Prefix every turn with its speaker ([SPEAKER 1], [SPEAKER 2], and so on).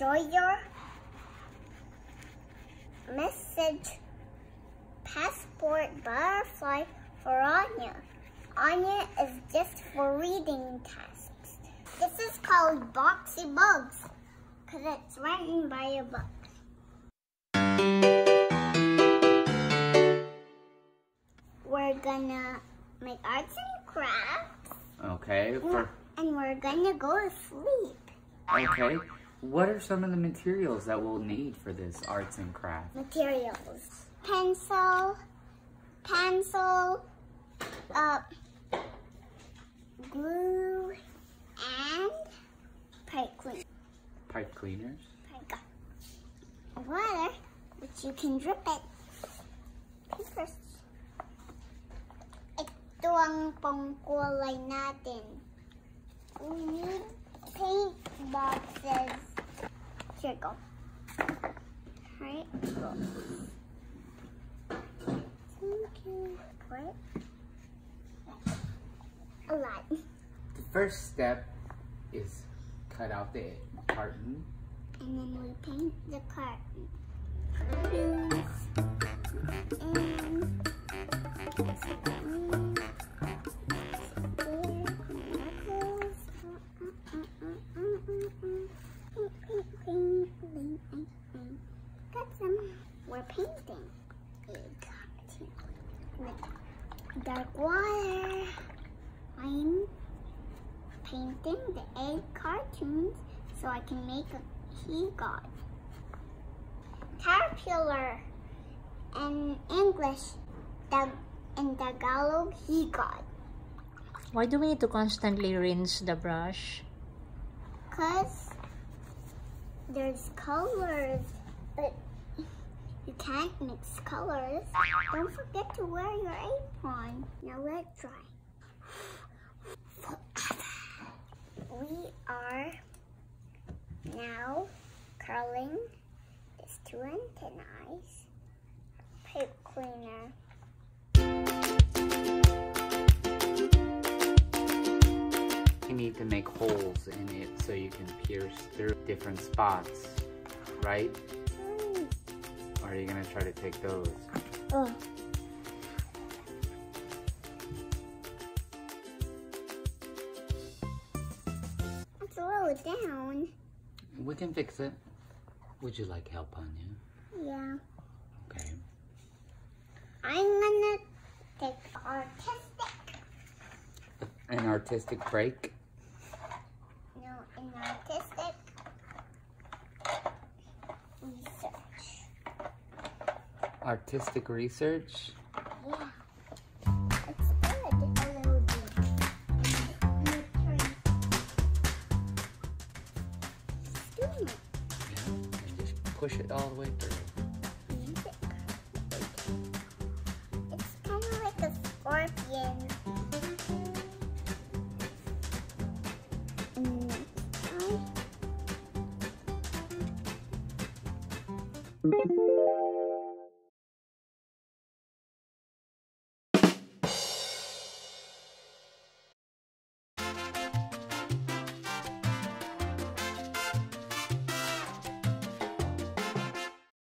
[SPEAKER 1] enjoy your message passport butterfly for Anya. Anya is just for reading tasks. This is called Boxy Bugs because it's written by a book. We're gonna make arts and crafts
[SPEAKER 2] Okay. For
[SPEAKER 1] and we're gonna go to sleep.
[SPEAKER 2] okay. What are some of the materials that we'll need for this arts and crafts?
[SPEAKER 1] materials. Pencil, pencil, uh, glue, and pipe cleaner.
[SPEAKER 2] Pipe cleaners.
[SPEAKER 1] Water, which you can drip it. Papers. Ito ang pangkulay natin. We need paint boxes. Here you go. Right? Thank you. What? A lot.
[SPEAKER 2] The first step is cut out the carton.
[SPEAKER 1] And then we paint the carton. Painting with dark water. I'm painting the egg cartoons so I can make a higad. Caterpillar in English, Tag in Tagalog, higad.
[SPEAKER 3] Why do we need to constantly rinse the brush?
[SPEAKER 1] Cause there's colors, but you can't mix colors. Don't forget to wear your apron. Now let's try. We are now curling these two antennae. Pipe cleaner.
[SPEAKER 2] You need to make holes in it so you can pierce through different spots, right? Or are you gonna try to take those?
[SPEAKER 1] Oh. Let's roll it down.
[SPEAKER 2] We can fix it. Would you like help, Anya?
[SPEAKER 1] Yeah.
[SPEAKER 2] Okay.
[SPEAKER 1] I'm gonna take artistic.
[SPEAKER 2] An artistic break.
[SPEAKER 1] No, an artistic research.
[SPEAKER 2] Artistic research.
[SPEAKER 1] Yeah. It's good. A little bit.
[SPEAKER 2] Yeah. Just push it all the way through.
[SPEAKER 1] It's kind of like a scorpion. Mm, I-